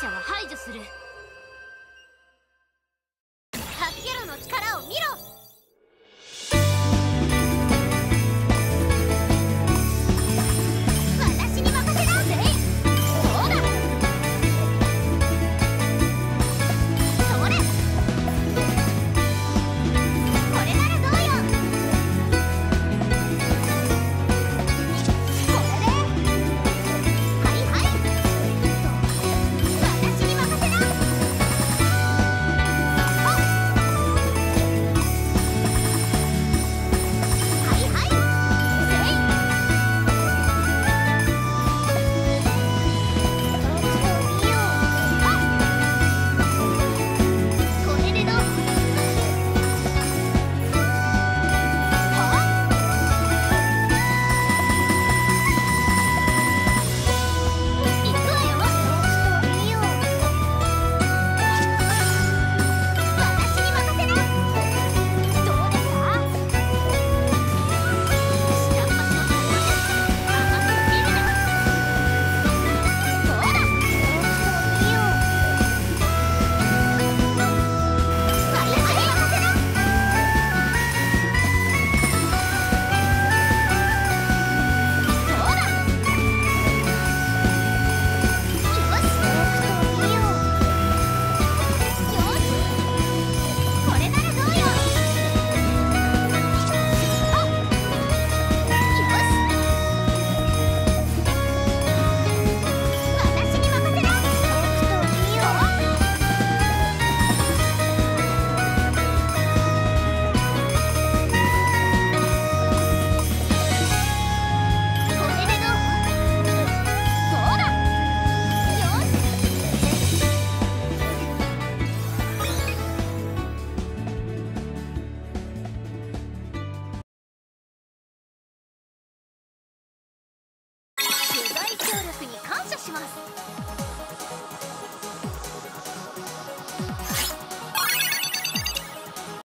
者っ排除する。8の力します